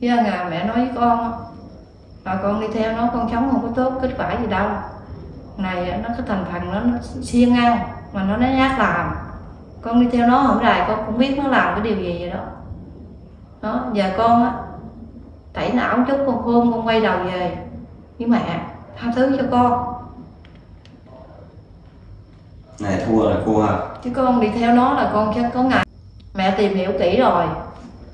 Với ngày mẹ nói với con là con đi theo nó con sống không có tốt kết quả gì đâu. Này nó có thành phần nó, nó siêng ăn mà nó nó nhát làm. Con đi theo nó không rài con cũng biết nó làm cái điều gì vậy đó. Đó giờ con á tẩy não chút con khôn con quay đầu về với mẹ tha thứ cho con. Này thua là cô à chứ con đi theo nó là con chắc có ngày mẹ tìm hiểu kỹ rồi.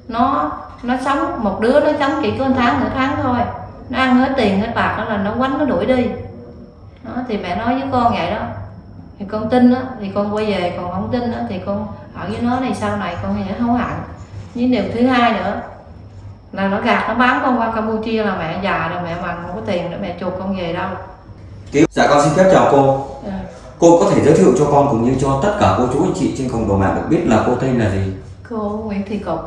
Nó nó sống một đứa nó sống chỉ có một tháng nửa tháng thôi. Nó ăn hết tiền hết bạc đó là nó quánh nó đuổi đi. Đó, thì mẹ nói với con vậy đó. Thì con tin á thì con quay về còn không tin á thì con ở với nó này sau này con sẽ hối hận. Với điều thứ hai nữa là nó gạt nó bán con qua campuchia là mẹ già rồi mẹ bằng không có tiền để mẹ chuộc con về đâu. Dạ con xin phép chào cô. Ừ. cô có thể giới thiệu cho con cũng như cho tất cả cô chú anh chị trên cộng đồng mạng được biết là cô tên là gì? Cô nguyễn thị cục.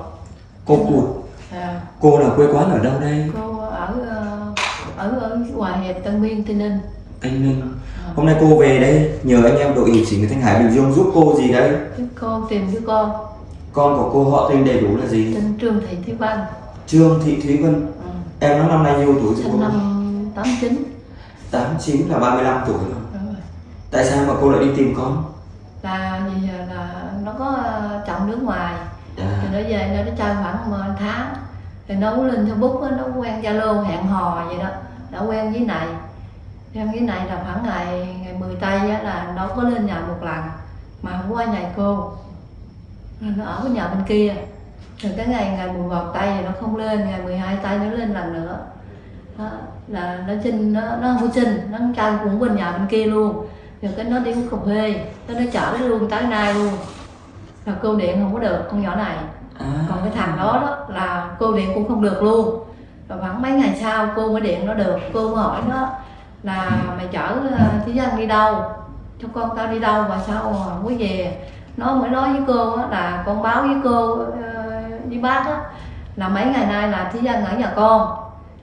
Cô cụt à, cô là quê quán ở đâu đây? Cô ở ờ, ở ở ngoài hẹp tân biên tây ninh. Tây Ninh. Hôm nay cô về đây nhờ anh em đội hình chỉnh người Thanh Hải Bình Dương giúp cô gì Chứ cô tìm với con con của cô họ tên đầy đủ là gì? Tên trương thị thúy văn. Trương Thị Thúy Vân ừ. em nó năm nay nhiêu tuổi rồi năm 89 tám chín là 35 tuổi rồi. Đúng rồi. tại sao mà cô lại đi tìm con? Là gì là nó có ờ, chồng nước ngoài. à, nó về nó nó chơi khoảng một tháng thì nó lên Facebook đó, nó quen Zalo hẹn hò vậy đó đã quen với này. Quen với này là khoảng ngày ngày 10 tây á, là nó có lên nhà một lần mà không qua nhà cô. Nó ở cái nhà bên kia. Rồi cái ngày ngày 11 tây thì nó không lên ngày 12 tây nó lên lần nữa. Đó, là nó xin nó nó không xin nó chơi cũng bên nhà bên kia luôn. Rồi cái nó đi uống cà phê nó nó chở luôn tới nay luôn. Là cô điện không có được con nhỏ này à, còn cái thằng đó đó là cô điện cũng không được luôn. Rồi khoảng mấy ngày sau cô mới điện nó được. Cô mới hỏi nó là mày chở ờ, dân đi đâu? Cho con tao đi đâu mà sao mà mới về? Nó mới nói với cô là con báo với cô ờ, với bác đó, là mấy ngày nay là thí dân ở nhà con.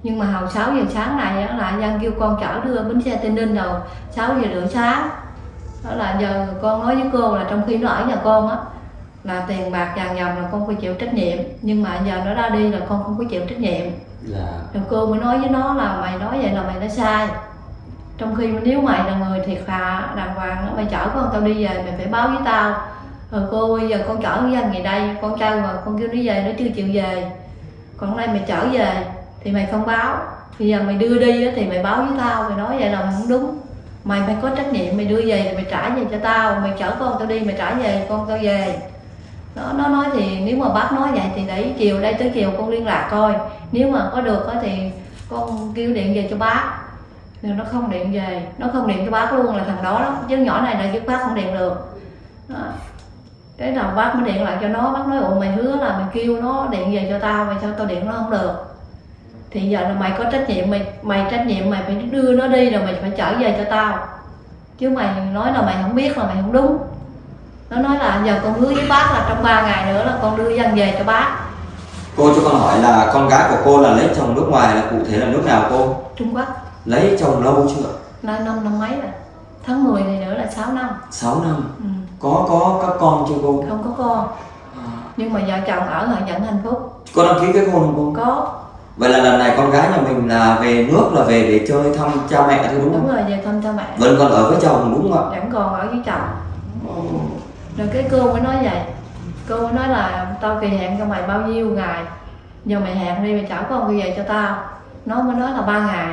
Nhưng mà hầu 6 giờ sáng này đó là dân kêu con chở đưa bến xe tây ninh rồi 6 giờ rưỡi sáng. Đó là giờ con nói với cô là trong khi nó ở nhà con á là tiền bạc vàng dòng là con phải chịu trách nhiệm. Nhưng mà giờ nó ra đi là con không có chịu trách nhiệm. Là rồi cô mới nói với nó là mày nói vậy là mày đã sai. Trong khi nếu mày là người thiệt thà đàng hoàng mày chở con tao đi về mày phải báo với tao. Rồi cô bây giờ con chở cái dân gì đây? Con trao mà con kêu nó về nó chưa chịu về. Còn nay mày chở về thì mày không báo. Bây giờ mày đưa đi thì mày báo với tao mày nói vậy là mày không đúng. Mày phải có trách nhiệm mày đưa về thì mày trả về cho tao. Mày chở con tao đi mày trả về con tao về nó nó nói thì nếu mà bác nói vậy thì để chiều đây tới chiều con liên lạc coi. Nếu mà có được thì con kêu điện về cho bác. Nhưng nó không điện về, nó không điện cho bác luôn là thằng đó đó. Chứ nhỏ này là chứ bác không điện được. Đó. cái đầu bác mới điện lại cho nó, bác nói, ủa, mày hứa là mày kêu nó điện về cho tao, mày sao tao điện nó không được? Thì giờ là mày có trách nhiệm mày mày trách nhiệm mày phải đưa nó đi rồi mày phải trở về cho tao. Chứ mày nói là mày không biết là mày không đúng nó nói là giờ con hứa với bác là trong 3 ngày nữa là con đưa dân về cho bác. Cô cho con hỏi là con gái của cô là lấy chồng nước ngoài là cụ thể là nước nào cô? Trung Quốc. Lấy chồng lâu chưa? Là năm năm mấy rồi. Tháng 10 này nữa là 6 năm. 6 năm? Ừ. có có các con chưa cô? Không có con. À, nhưng mà vợ chồng ở họ vẫn hạnh phúc. Có đăng ký kết hôn không cô? Có. Vậy là lần này con gái nhà mình là về nước là về để chơi thăm cha mẹ thôi đúng đúng không? rồi về thăm cha mẹ. Vẫn còn ở với chồng đúng không ạ? Vẫn còn ở với chồng rồi cái cô mới nói vậy. Cô mới nói là tao kỳ hẹn cho mày bao nhiêu ngày? Giờ mày hẹn đi mày chở con đi về cho tao. Nó mới nói là ba ngày.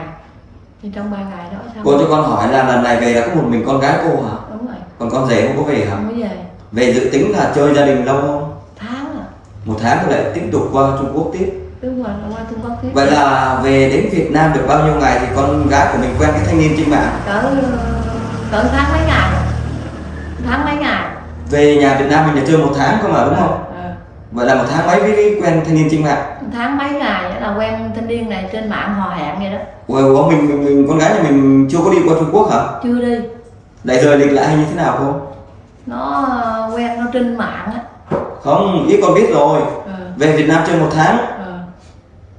Thì trong ba ngày đó sao? Cô cho con hỏi là lần này về là có một mình con gái cô hả? Đúng rồi. Còn con rể không có về hả? Không mới về. Về dự tính là chơi gia đình lâu không? Tháng à. Một tháng rồi lại tiếp tục qua Trung Quốc tiếp. Đúng rồi qua Trung Quốc tiếp. Vậy là về đến Việt Nam được bao nhiêu ngày thì con gái của mình quen cái thanh niên trên mạng? Cỡ cỡ tháng mấy ngày về nhà Việt Nam mình là chơi một tháng cơ mà đúng không? Ờ. vậy là một tháng mấy mới quen thanh niên trên mạng? Tháng mấy ngày là quen thanh niên này trên mạng hò hẹn vậy đó. Ủa, ủa mình, mình, mình con gái nhà mình chưa có đi qua Trung Quốc hả? Chưa đi. Lại rời lịch lại hay như thế nào không nó ờ, quen nó trên mạng á. Không ý con biết rồi. Ừ. về Việt Nam chơi một tháng. Ừ.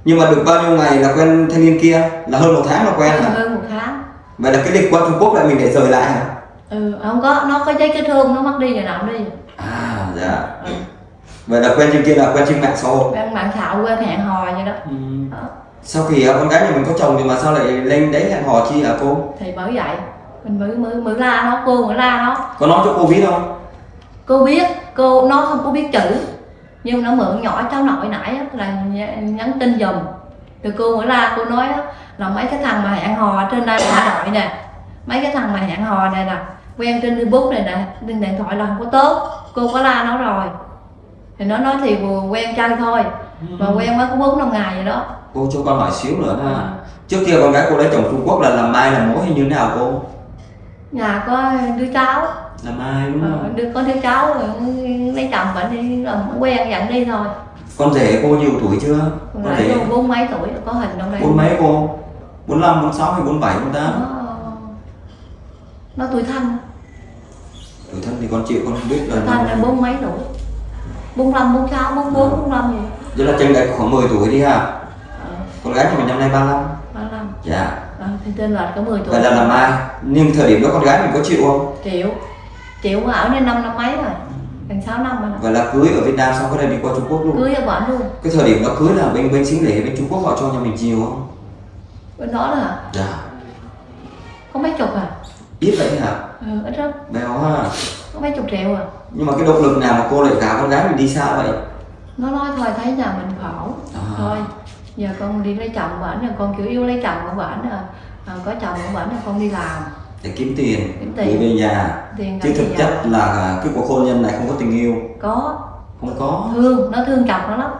nhưng mà được bao nhiêu ngày là quen thanh niên kia? Là hơn một tháng là quen hả? hơn một tháng. Vậy là cái lịch qua Trung Quốc lại mình để rời lại hả ừ không có nó có giấy kết hôn nó mất đi rồi nào đi. À dạ. Ừ. vậy là quen trên kia là quen trên mạng xã hội. Quen mạng xã hội quen hẹn hò vậy đó. Ừ. Đó. sau khi à, con gái nhà mình có chồng thì mà sao lại lên đấy hẹn hò chi hả cô? Thì bởi vậy mình mới mới mới la nó cô mới la nó. Có nói cho cô biết không? Cô biết cô nó không có biết chữ. Nhưng nó mượn nhỏ cháu nội nãy á, là nh- nhắn tin giùm rồi cô mới la cô nói á, là mấy cái thằng mà hẹn hò trên đây hà nội nè. Mấy cái thằng mà hẹn hò này nè quen trên facebook này nè trên điện thoại là không có tốt cô có la nó rồi. Thì nó nói thì quen chơi thôi mà quen mới có bốn năm ngày vậy đó. Cô cho con hỏi xíu nữa ha À. trước kia con gái cô lấy chồng Trung Quốc là làm mai làm mối hay như thế nào cô? Nhà có đứa cháu. Làm mai đúng ờ, không? đứa có đứa cháu lấy chồng bệnh đi làm quen dẫn đi thôi. Con rể cô nhiều tuổi chưa? Con rể. bốn mấy tuổi có hình trong đây bốn mấy cô? Bốn năm bốn sáu hay bốn bảy bốn tám nó, tuổi thanh tuổi thân thì con chịu con không biết là thanh là bốn mấy tuổi? Bốn năm bốn sáu bốn bốn bốn năm gì? Vậy là chênh lệch khoảng 10 tuổi đi ha. Ờ, con gái nhà mình năm nay 35 ba năm dạ. Ờ, thì tên là có 10 tuổi. Vậy là làm ai? Nhưng thời điểm đó con gái mình có chịu không? Triệu triệu ở đến năm năm mấy rồi? Gần sáu năm rồi vậy là cưới ở Việt Nam xong có đây đi qua Trung Quốc luôn. Cưới ở bển luôn. Cái thời điểm đó cưới là bên bên xính lễ bên Trung Quốc họ cho nhà mình nhiều không? Bên đó là dạ. Có mấy chục à ít vậy hả? Ừ, ít lắm. Béo ha có mấy chục triệu à. Nhưng mà cái động lực nào mà cô lại gả con gái mình đi xa vậy? Nó nói thôi thấy nhà mình khổ. À. thôi giờ con đi lấy chồng bển rồi con kiểu yêu lấy chồng ở bển rồi. À, có chồng ở bển rồi con đi làm. Để kiếm tiền Kiếm tiền. về nhà. Tiền chứ thực chất là cái cuộc hôn nhân này không có tình yêu. Có. Không có. Thương nó thương chồng nó lắm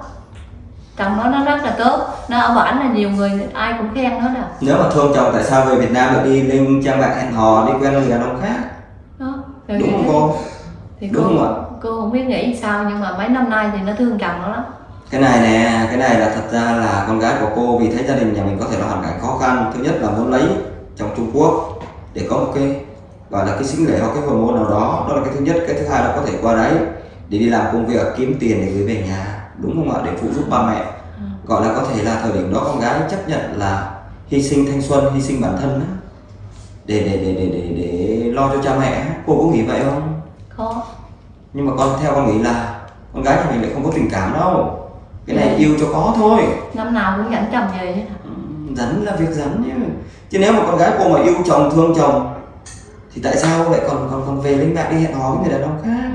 chồng nó nó rất là tốt. Nó ở bển là nhiều người ai cũng khen nó nè nếu mà thương chồng tại sao về Việt Nam lại đi lên trang mạng hẹn hò đi quen người đàn ông khác? Đó đúng không? Cô thì Đúng cô không ạ? cô không biết nghĩ sao nhưng mà mấy năm nay thì nó thương chồng nó lắm. Cái này nè cái này là thật ra là con gái của cô vì thấy gia đình nhà mình có thể là hoàn cảnh khó khăn thứ nhất là muốn lấy trong Trung Quốc để có một cái gọi là cái sinh lễ hoặc cái hồi môn nào đó. Đó là cái thứ nhất. Cái thứ hai là có thể qua đấy để đi làm công việc kiếm tiền để gửi về nhà đúng không ạ? Để phụ giúp ba mẹ. Gọi là có thể là thời điểm đó con gái chấp nhận là hy sinh thanh xuân hy sinh bản thân để để để để để để lo cho cha mẹ cô có nghĩ vậy không? Khó nhưng mà con theo con nghĩ là con gái nhà mình lại không có tình cảm đâu. Cái này Ừ. yêu cho có thôi. Năm nào cũng dẫn chồng về hết à. Ừ, rắn là việc rắn chứ. Chứ nếu mà con gái cô mà yêu chồng thương chồng thì tại sao lại còn còn còn về lên mạng đi hẹn hò với người đàn ông khác?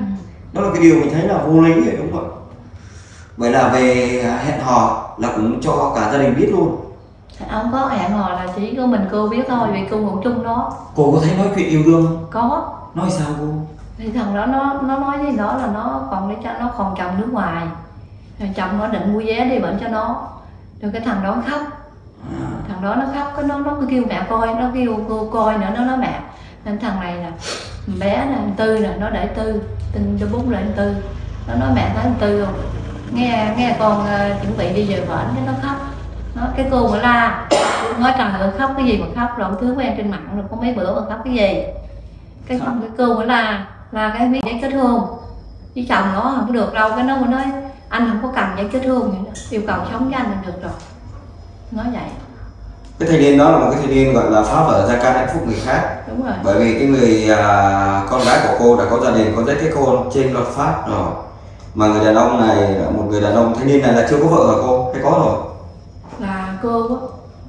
Đó là cái điều mình thấy là vô lý rồi đúng không ạ vậy là về hẹn hò là cũng cho cả gia đình biết luôn. Không có hẹn hò là chỉ có mình cô biết thôi vì cô ngủ chung đó. Cô có thấy nói chuyện yêu đương không? Có. Nói sao cô? Thì thằng đó nó nó nói với nó là nó còn để cho nó còn chồng nước ngoài. Chồng nó định mua vé đi bệnh cho nó. Rồi cái thằng đó khóc. À, thằng đó nó khóc cái nó nó cứ kêu mẹ coi nó kêu cô coi nữa nó nói mẹ. Nên thằng này nè bé anh tư nè nó để tư tin cho bút anh tư. Nó nói mẹ thấy tư không nghe nghe con ờ, chuẩn bị đi về bệnh cái nó khóc. Nó cái cô mà la nói trời ơi khóc cái gì mà khóc rồi thứ quen trên mạng rồi có mấy bữa mà khóc cái gì. Cái xong cái cô mới la la cái biết giấy kết hôn. Với chồng nó không có được đâu cái nó mới nói anh không có cần giấy kết hôn đó. yêu cầu sống với anh là được rồi. Nói vậy. Cái thanh niên đó là một cái thanh niên gọi là phá vỡ gia can hạnh phúc người khác. Đúng rồi. Bởi vì cái người à, con gái của cô đã có gia đình có giấy kết hôn trên luật pháp rồi mà người đàn ông này một người đàn ông thanh niên này là chưa có vợ hả cô hay có rồi? Là cô á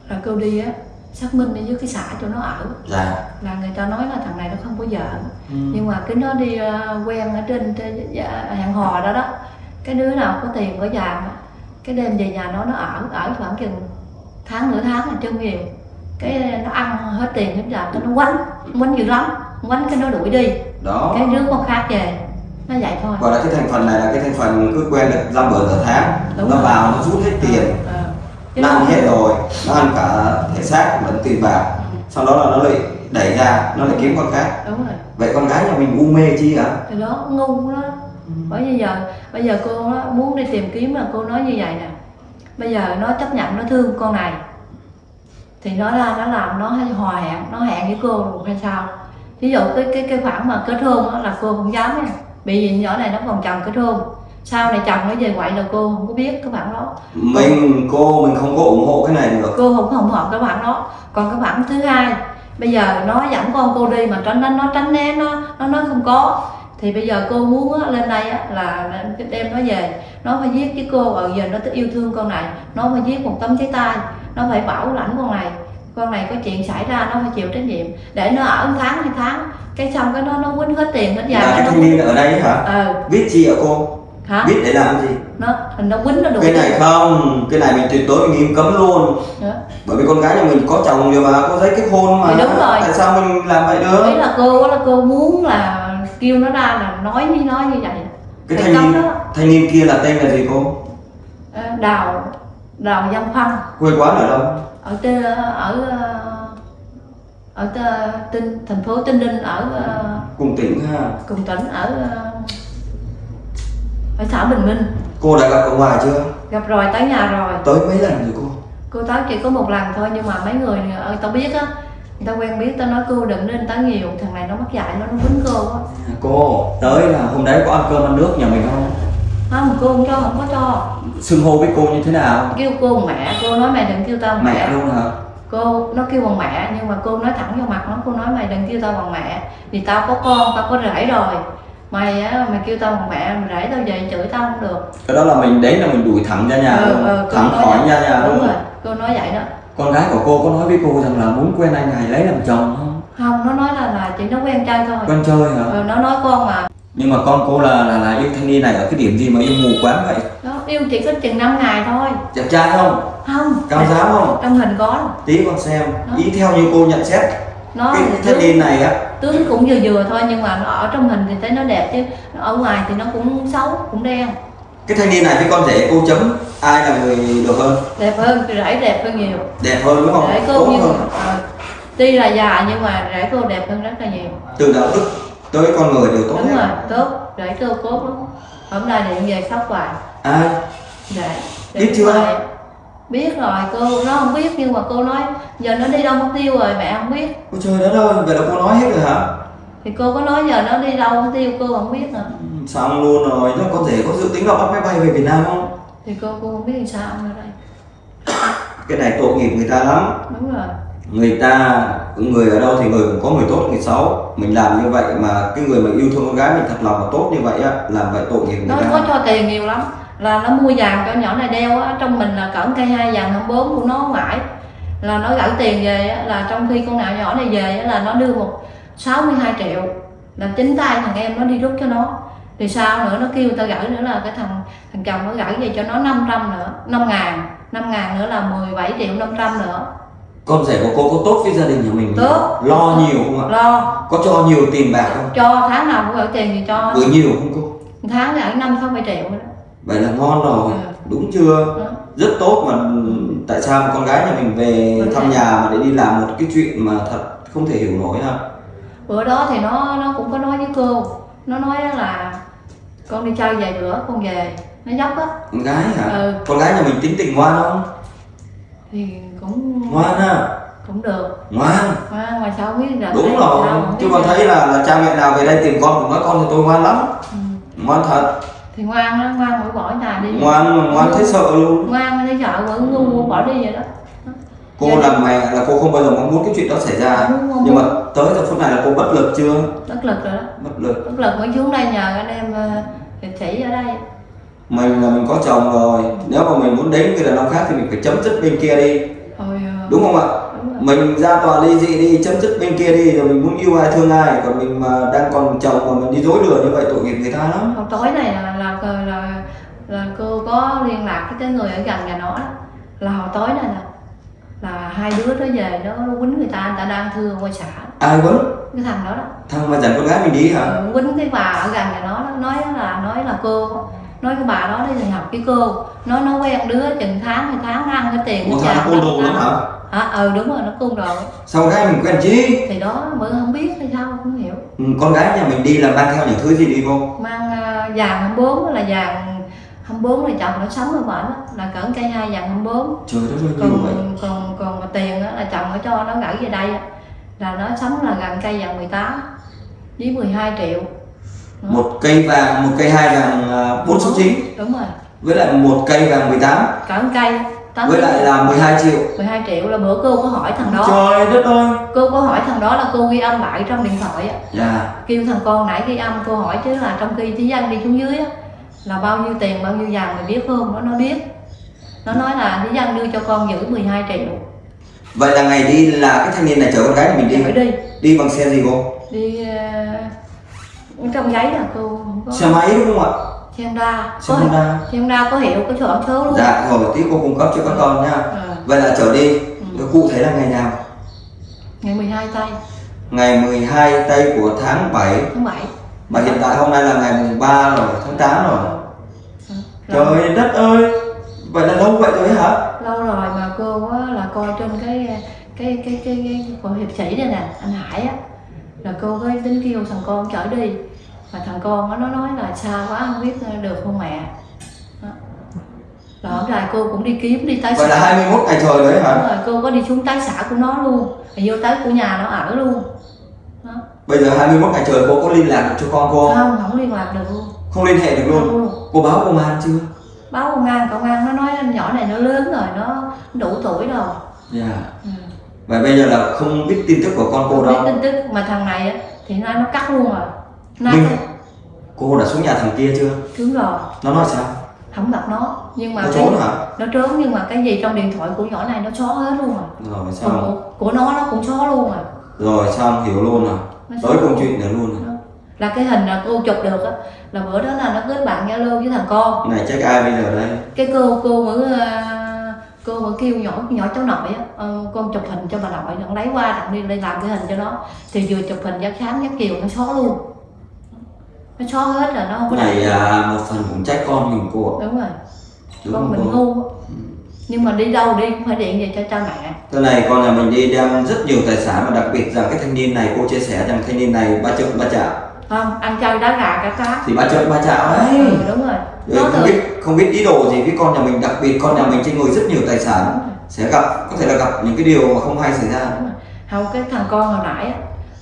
là cô đi á xác minh đi với cái xã cho nó ở. Dạ. Là người ta nói là thằng này nó không có vợ. Ừ. nhưng mà cái nó đi ờ, quen ở trên, trên dạ, hẹn hò đó đó. Cái đứa nào có tiền có vàng cái đêm về nhà nó nó ở ở khoảng chừng tháng nửa tháng là chân nhiều cái nó ăn hết tiền hết giờ cái nó quánh quánh dữ lắm quánh cái nó đuổi đi. Đó. Cái đứa con khác về nó vậy thôi. Gọi là cái thành phần này là cái thành phần cứ quen được dăm bờ nửa tháng. Đúng nó rồi. vào nó rút hết tiền. Chứ nó ăn hết rồi nó ăn cả thể xác lẫn tiền bạc. Sau đó là nó lại đẩy ra nó lại kiếm con khác đúng rồi. Vậy con gái nhà mình ngu mê chi hả? Thì đó ngu đó bởi vì giờ bây giờ cô muốn đi tìm kiếm mà cô nói như vậy nè. Bây giờ nó chấp nhận nó thương con này. Thì nó ra nó làm nó hay hòa hẹn nó hẹn với cô hay sao? Ví dụ cái cái cái khoản mà kết hôn á là cô không dám nha bị vì nhỏ này nó còn chồng kết hôn sau này chồng nó về quậy là cô không có biết cái khoản đó. Mình cô mình không có ủng hộ cái này được. Cô không ủng hộ cái khoản đó. Còn cái khoản thứ hai bây giờ nó dẫn con cô đi mà tránh nó nó tránh né nó nó nói không có. Thì bây giờ cô muốn á, lên đây á, là đem nó về nó phải viết với cô. Ở giờ nó yêu thương con này nó phải viết một tấm giấy tay nó phải bảo lãnh con này con này có chuyện xảy ra nó phải chịu trách nhiệm. Để nó ở một tháng hai tháng cái xong cái nó nó quýnh hết tiền hết là dài cái thanh niên ở đây hả? Ờ biết gì ạ cô? Hả? Biết để làm gì? Nó nó quýnh nó đuổi cái này không cái này mình tuyệt đối mình nghiêm cấm luôn. Đó. bởi vì con gái nhà mình có chồng rồi mà có giấy kết hôn mà. Thì đúng rồi. tại sao mình làm vậy ý được là cô là cô muốn là kêu nó ra là nói với nó như vậy. Cái Thì thanh niên thanh niên kia là tên là gì cô? Ờ, đào đào văn phân quê quán ở đâu ở tê, ở ờ, ở tê, tinh thành phố Tinh Ninh ở ờ, cùng tỉnh ha. cùng tỉnh ở ờ, ở xã Bình Minh. Cô đã gặp ở ngoài chưa? Gặp rồi tới nhà rồi. Tới mấy lần rồi cô? Cô tới chỉ có một lần thôi nhưng mà mấy người ở tao biết á người ta quen biết tao nói cô đừng nên tới nhiều thằng này nó mất dạy nó nó quýnh cô á. Cô tới là hôm đấy có ăn cơm ăn nước nhà mình không? Không cô không cho không có cho xưng hô với cô như thế nào? Kêu cô mẹ cô nói mày đừng kêu tao bằng mẹ luôn hả? Cô nó kêu bằng mẹ nhưng mà cô nói thẳng vào mặt nó cô nói mày đừng kêu tao bằng mẹ. Vì tao có con tao có rể rồi. Mày á mày kêu tao bằng mẹ mày rể tao về chửi tao không được. Cái đó là mình đến là mình đuổi thẳng ra nhà Ừ, luôn. ừ, thẳng khỏi ra nhà đúng luôn. rồi cô nói vậy đó. Con gái của cô có nói với cô rằng là muốn quen anh này lấy làm chồng không? Không nó nói là là chỉ nó quen trai thôi. Quen chơi hả? Ừ, nó nói con mà nhưng mà con cô là là, là yêu thanh niên này ở cái điểm gì mà yêu mù quáng vậy? Nó yêu chỉ có chừng 5 ngày thôi. Đẹp trai không? Không. Cao giáo không? Trong hình có. Tí con xem. Đó. ý theo như cô nhận xét nó cái thanh niên này á. tướng cũng vừa vừa thôi nhưng mà nó ở trong hình thì thấy nó đẹp chứ. Ở ngoài thì nó cũng xấu cũng đen. Cái thanh niên này với con rể cô chấm ai là người được hơn? Đẹp hơn rễ đẹp hơn nhiều. Đẹp hơn đúng không? Rễ cô tốt nhưng hơn. Ờ, tuy là già nhưng mà rễ cô đẹp hơn rất là nhiều. Từ đạo đức tới con người đều tốt đúng rồi tốt. Rễ cô tốt lắm hôm nay điện về khóc hoài ai rễ Biết chưa? hoài. biết rồi cô nó không biết nhưng mà cô nói giờ nó đi đâu mất tiêu rồi mẹ không biết. Ôi trời đất ơi vậy là cô nói hết rồi hả? Thì cô có nói giờ nó đi đâu mất tiêu cô không biết nữa Ừ, xong luôn rồi. Thế con rể có dự tính là bắt máy bay về Việt Nam không? Thì cô cô không biết làm sao nữa đây. Cái này tội nghiệp người ta lắm. Đúng rồi. Người ta người ở đâu thì người cũng có người tốt người xấu. Mình làm như vậy mà cái người mà yêu thương con gái mình thật lòng và tốt như vậy á làm vậy tội nghiệp người nó ta. có cho tiền nhiều lắm. Là nó mua vàng cho nhỏ này đeo á trong mình là cỡ cây hai vàng không bốn của nó mãi là nó gửi tiền về á, là trong khi con nào nhỏ này về á, là nó đưa một 62 triệu. Là chính tay thằng em nó đi rút cho nó. Thì sao nữa nó kêu tao gửi nữa là cái thằng thằng chồng nó gửi về cho nó 500 nữa 5 ngàn. 5 ngàn nữa là 17 triệu 500 nữa con rể của cô có tốt với gia đình nhà mình Tốt. lo nhiều không ạ? Lo. Có cho nhiều tiền bạc không? Cho tháng nào cũng gửi tiền thì cho. Gửi nhiều không cô? Tháng gửi năm sáu mươi triệu nữa. vậy là ngon rồi. Ừ. đúng chưa? Đó. rất tốt mà tại sao con gái nhà mình về Đúng thăm nhà mà để đi làm một cái chuyện mà thật không thể hiểu nổi ha? Bữa đó thì nó nó cũng có nói với cô. Nó nói là con đi chơi vài bữa con về. Nó dốc á. Con gái hả? Ừ. con gái nhà mình tính tình ngoan không thì cũng ngoan ha cũng được. Ngoan? Mà mà sao biết là đúng rồi sao chứ được. thấy là, là cha mẹ nào về đây tìm con cũng nói con thì tôi ngoan lắm. Ừ. ngoan thật. Thì ngoan đó ngoan mỗi bỏ nhà đi. Ngoan mà ngoan thấy sợ luôn. Ngoan thấy sợ vẫn ngu ngu bỏ đi vậy đó. Cô Dạ. làm mẹ là cô không bao giờ mong muốn cái chuyện đó xảy ra. Đúng không? nhưng mà tới giờ phút này là cô bất lực chưa? Bất lực rồi đó. Bất lực. Bất lực mới xuống đây nhờ anh em ờ, hiệp sĩ ở đây mình là mình có chồng rồi. Nếu mà mình muốn đến người đàn ông khác thì mình phải chấm dứt bên kia đi. Ờ, đúng không ạ? Đúng rồi. mình ra tòa ly dị đi chấm dứt bên kia đi rồi mình muốn yêu ai thương ai. Còn mình mà đang còn chồng mà mình đi dối lừa như vậy tội nghiệp người ta lắm. Hồi tối này là là là, là, là cô có liên lạc với cái người ở gần nhà nó đó. Là hồi tối này là là hai đứa nó về nó nó quýnh người ta người ta đang thương ngoài xã. Ai quấn cái thằng đó đó. Thằng mà dẫn con gái mình đi hả? Ừ, quýnh cái bà ở gần nhà nó đó. Nói là nói là cô nói cái bà đó đi học với cô. Nó nó quen đứa chừng tháng hai tháng nó ăn cái tiền nó thằng nó côn đồ lắm hả? Hả? Ừ đúng rồi nó côn đồ. Sao con gái mình quen chi thì đó mới không biết hay sao không hiểu. Ừ, con gái nhà mình đi là mang theo những thứ gì đi cô? Mang uh, vàng 24 là vàng 24 là chồng nó sống ở bển là cỡ cây hai vàng 24 trời đất ơi còn còn còn mà tiền á, là chồng nó cho nó gửi về đây là nó sống là gần cây vàng 18 với 12 triệu. Đó. Một cây vàng một cây hai vàng à, bốn số chín. Đúng rồi với lại một cây vàng 18 cỡ một cây tám với lại là 12 triệu. 12 triệu là bữa cô có hỏi thằng đó. Trời đất ơi. Cô có hỏi thằng đó là cô ghi âm lại trong điện thoại á. Dạ. Kêu thằng con nãy ghi âm cô hỏi chứ là trong khi thí dân đi xuống dưới á là bao nhiêu tiền bao nhiêu vàng mày biết không? Nó nói biết. Nó nói là thí dân đưa cho con giữ 12 triệu. Vậy là ngày đi là cái thanh niên này chở con gái mình đi. Chở đi. Đi bằng xe gì cô? Đi ờ, trong giấy là cô không có xe máy đúng không ạ? Xe Honda xe Honda xe Honda có hiệu có sổ số luôn. Dạ rồi tí cô cung cấp cho các con nha. Ờ, vậy là chở đi. Ừ. cụ thể là ngày nào? Ngày 12 tây. Ngày 12 tây của tháng 7 tháng 7 mà hiện tại hôm nay là ngày mùng 3 rồi tháng 8 rồi. Lâu- trời đất ơi! Vậy là lâu vậy rồi hả? Lâu rồi mà cô á, là coi trên cái cái cái cái, cái của hiệp sĩ đây nè anh Hải á. Là cô có tính kêu thằng con chở đi mà thằng con nó nói là xa quá không biết được không mẹ. Đó. là hôm nay cô cũng đi kiếm đi tới vậy là xã 21 ngày trời đấy hả? Rồi cô có đi xuống tái xã của nó luôn rồi vô tới của nhà nó ở luôn. Đó. bây giờ 21 ngày trời cô có liên lạc được cho con cô không? Không không liên lạc được luôn. Không liên hệ được luôn? Luôn cô báo công an chưa? Báo công an công an nó nói anh nhỏ này nó lớn rồi nó đủ tuổi rồi. Dạ. Ừ. vậy bây giờ là không biết tin tức của con cô Không biết đâu. tin tức mà thằng này thì nay nó cắt luôn rồi cái- cô đã xuống nhà thằng kia chưa? Đúng rồi. Nó nói sao? Không gặp nó nhưng mà nó trốn hả? Nó trốn nhưng mà cái gì trong điện thoại của nhỏ này nó xóa hết luôn rồi rồi sao? Của, của nó nó cũng xóa luôn rồi rồi xong hiểu luôn rồi nó tới công chuyện nữa luôn rồi Đó. là cái hình là cô chụp được á là bữa đó là nó kết bạn zalo với thằng con. Này trách ai bây giờ đây? Cái cô cô mới à, cô mới kêu nhỏ nhỏ cháu nội á ờ, con chụp hình cho bà nội đặng lấy qua đặng đi lên làm cái hình cho nó. Thì vừa chụp hình giác sáng giác chiều nó xóa luôn nó xóa hết rồi nó không có này à, một phần cũng trách con mình cô ạ đúng rồi. Đúng con mình cô ngu á. nhưng mà đi đâu đi cũng phải điện về cho cha mẹ. Cái này con nhà mình đi đem rất nhiều tài sản và đặc biệt rằng cái thanh niên này cô chia sẻ rằng thanh niên này ba trợn ba chạo không ăn chơi đá gà cá cá. Thì ba trợn ba chạo đấy ừ, đúng rồi. Ừ, nó không biết không biết ý đồ gì với con nhà mình đặc biệt con nhà mình trên người rất nhiều tài sản. Sẽ gặp có thể là gặp những cái điều mà không hay xảy ra. Không cái thằng con hồi nãy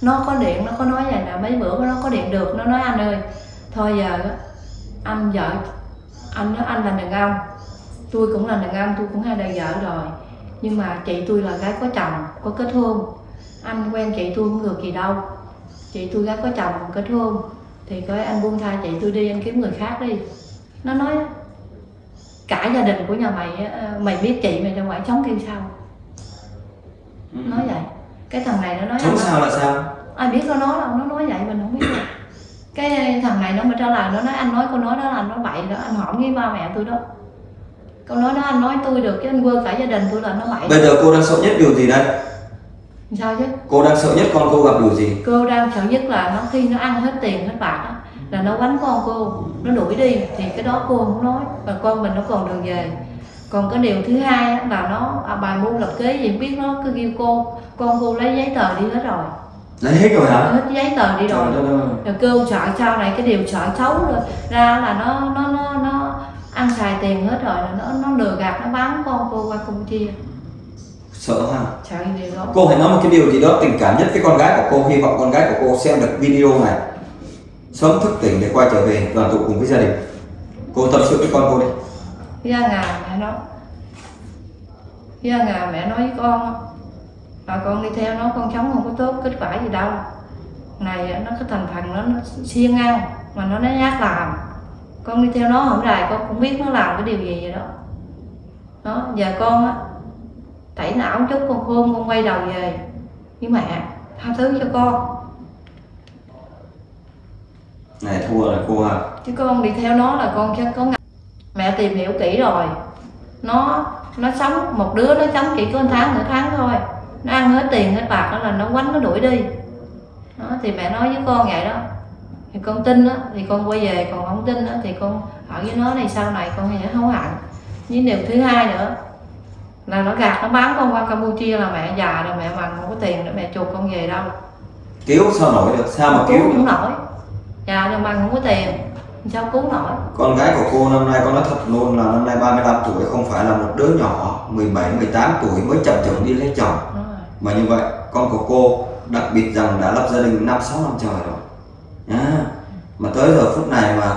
nó có điện nó có nói vậy là mấy bữa nó có điện được nó nói anh ơi. Thôi giờ anh vợ anh nói anh là đàn ông tôi cũng là đàn ông tôi cũng hai đời vợ rồi. Nhưng mà chị tôi là gái có chồng có kết hôn. Anh quen chị tôi không được gì đâu. Chị tôi gái có chồng kết hôn. Thì coi anh buông tha chị tôi đi anh kiếm người khác đi. Nó nói cả gia đình của nhà mày á, mày biết chị mày ra ngoài sống kêu sao? Nói vậy. Cái thằng này nó nói sống sao là sao ai biết nó nói đâu nó nói vậy mình không biết đâu cái thằng này nó mới trả lời nó nói anh nói câu nói đó là anh nói bậy đó anh hỏi với ba mẹ tôi đó. Câu nói đó anh nói tôi được chứ anh quên cả gia đình tôi là nó bậy. Bây giờ cô đang sợ nhất điều gì đây? Sao chứ? Cô đang sợ nhất con cô gặp điều gì? Cô đang sợ nhất là nó khi nó ăn hết tiền hết bạc á là nó quánh con cô nó đuổi đi thì cái đó cô không nói và con mình nó còn đường về. Còn cái điều thứ hai là nó à, bài mưu lập kế gì biết nó cứ kêu cô con cô lấy giấy tờ đi hết rồi lấy hết rồi hả? Hết giấy tờ đi rồi. Trời đất ơi. Rồi kêu sợ sau này cái điều sợ xấu rồi. Ra là nó nó nó nó ăn xài tiền hết rồi là nó nó lừa gạt nó bán con cô qua Campuchia. Sợ ha. Sợ điều đó. Cô hãy nói một cái điều gì đó tình cảm nhất với con gái của cô. Hy vọng con gái của cô xem được video này. Sớm thức tỉnh để quay trở về đoàn tụ cùng với gia đình. Cô tâm sự với con cô đi. Ra ngà mẹ nói. Ra ngà mẹ nói với con mà con đi theo nó con sống không có tốt kết quả gì đâu. Này nó cái thành phần nó, nó siêng ăn mà nó nó nhát làm. Con đi theo nó không rài con cũng biết nó làm cái điều gì vậy đó. Đó giờ con á tẩy não chút con khôn con quay đầu về với mẹ tha thứ cho con. Này thua rồi cô ha chứ con đi theo nó là con chắc có ngày mẹ tìm hiểu kỹ rồi. Nó nó sống một đứa nó sống chỉ có một tháng nửa tháng thôi nó ăn hết tiền hết bạc đó là nó quánh nó đuổi đi. Đó, thì mẹ nói với con vậy đó. Thì con tin á thì con quay về còn không tin á thì con ở với nó này sau này con sẽ hối hận. Với điều thứ hai nữa là nó gạt nó bán con qua campuchia là mẹ già rồi mẹ bằng không có tiền để mẹ chuộc con về đâu. Cứu sao nổi được? Sao mà cứu không nổi. Già rồi bằng không có tiền sao cứu nổi con gái của cô năm nay con nói thật luôn là năm nay 35 tuổi không phải là một đứa nhỏ 17 18 tuổi mới chậm chậm đi lấy chồng. Mà như vậy con của cô đặc biệt rằng đã lập gia đình năm sáu năm trời rồi. À, mà tới giờ phút này mà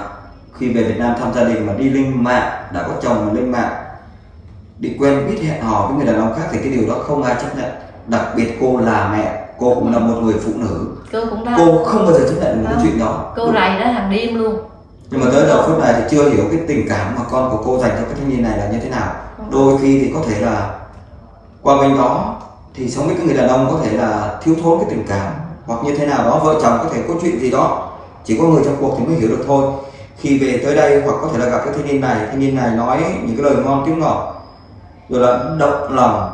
khi về Việt Nam thăm gia đình mà đi lên mạng đã có chồng mà lên mạng đi quen biết hẹn hò với người đàn ông khác thì cái điều đó không ai chấp nhận. Đặc biệt cô là mẹ cô cũng là một người phụ nữ. Cô cũng đã cô không bao giờ chấp nhận được cái chuyện đó. Cô rầy đó hàng đêm luôn nhưng mà tới giờ phút này thì chưa hiểu cái tình cảm mà con của cô dành cho cái thanh niên này là như thế nào. Đôi khi thì có thể là qua bên đó thì sống với cái người đàn ông có thể là thiếu thốn cái tình cảm hoặc như thế nào đó vợ chồng có thể có chuyện gì đó. Chỉ có người trong cuộc thì mới hiểu được thôi. Khi về tới đây hoặc có thể là gặp cái thanh niên này thanh niên này nói những cái lời ngon tiếng ngọt rồi là động lòng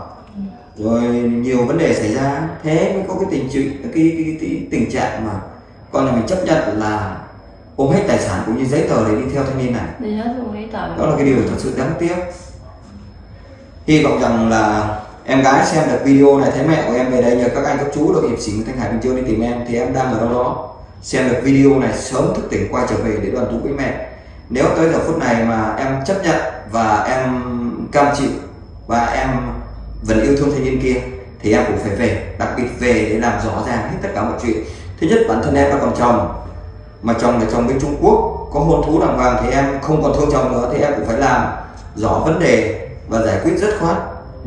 rồi nhiều vấn đề xảy ra thế mới có cái tình chuyện cái, cái, cái, cái tình trạng mà con nhà mình chấp nhận là ôm hết tài sản cũng như giấy tờ để đi theo thanh niên này. Đi hết luôn giấy tờ. Đó là cái điều thật sự đáng tiếc. Hy vọng rằng là em gái xem được video này thấy mẹ của em về đây nhờ các anh các chú đội hiệp sĩ thanh hải bình dương đi tìm em thì em đang ở đâu đó. Xem được video này sớm thức tỉnh quay trở về để đoàn tụ với mẹ. Nếu tới giờ phút này mà em chấp nhận và em cam chịu và em vẫn yêu thương thanh niên kia thì em cũng phải về đặc biệt về để làm rõ ràng hết tất cả mọi chuyện. Thứ nhất bản thân em đã còn chồng mà chồng là chồng bên Trung Quốc, có hôn thú đàng hoàng thì em không còn thương chồng nữa thì em cũng phải làm rõ vấn đề và giải quyết rất khoát.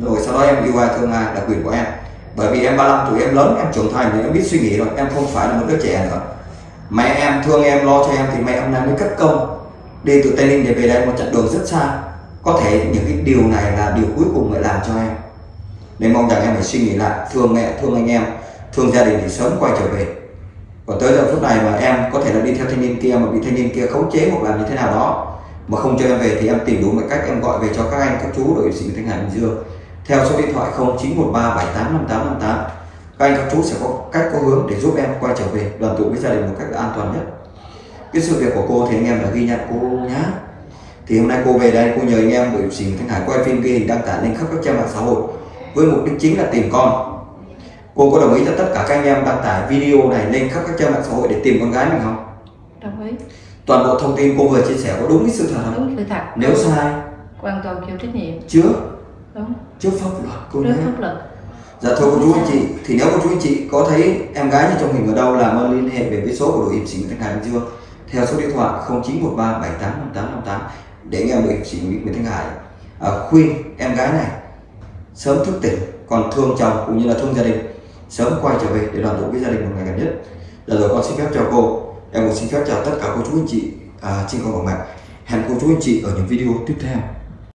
Rồi sau đó em yêu ai, thương ai là quyền của em. Bởi vì em 35 tuổi, em lớn, em trưởng thành thì em biết suy nghĩ rồi, em không phải là một đứa trẻ nữa. Mẹ em thương em, lo cho em thì mẹ hôm nay mới cất công đi từ tây ninh để về đây một chặng đường rất xa. Có thể những cái điều này là điều cuối cùng mẹ làm cho em. Nên mong rằng em phải suy nghĩ lại, thương mẹ, thương anh em, thương gia đình thì sớm quay trở về còn tới giờ phút này mà em có thể là đi theo thanh niên kia mà bị thanh niên kia khống chế hoặc làm như thế nào đó, mà không cho em về thì em tìm đủ mọi cách, em gọi về cho các anh, các chú đội sĩ thanh hải bình dương. Theo số điện thoại 0913 785858 các anh, các chú sẽ có cách, có hướng để giúp em quay trở về, đoàn tụ với gia đình một cách an toàn nhất. Cái sự việc của cô thì anh em đã ghi nhận cô nhá. Thì hôm nay cô về đây, cô nhờ anh em đội sĩ thanh hải quay phim ghi hình đăng tải lên khắp các trang mạng xã hội, với mục đích chính là tìm con cô có đồng ý cho tất cả các anh em đăng tải video này lên khắp các trang mạng xã hội để tìm con gái mình không? Đồng ý. Toàn bộ thông tin cô vừa chia sẻ có đúng cái sự thật không? Đúng sự thật. Nếu sai. Hoàn toàn chịu trách nhiệm. Trước đúng. Trước pháp luật cô trước pháp luật. Dạ thưa cô chú anh chị thì nếu cô chú anh chị có thấy em gái như trong hình ở đâu làm ơn liên hệ về với số của đội hiệp sĩ Nguyễn Thanh Hải Bình Dương theo số điện thoại 0913 785858 để em đội hiệp sĩ Nguyễn Thanh Hải à, khuyên em gái này sớm thức tỉnh còn thương chồng cũng như là thương gia đình sớm quay trở về để đoàn tụ với gia đình một ngày gần nhất. Là rồi con xin phép chào cô. Em cũng xin phép chào tất cả cô chú anh chị à, trên con của mạng hẹn cô chú anh chị ở những video tiếp theo.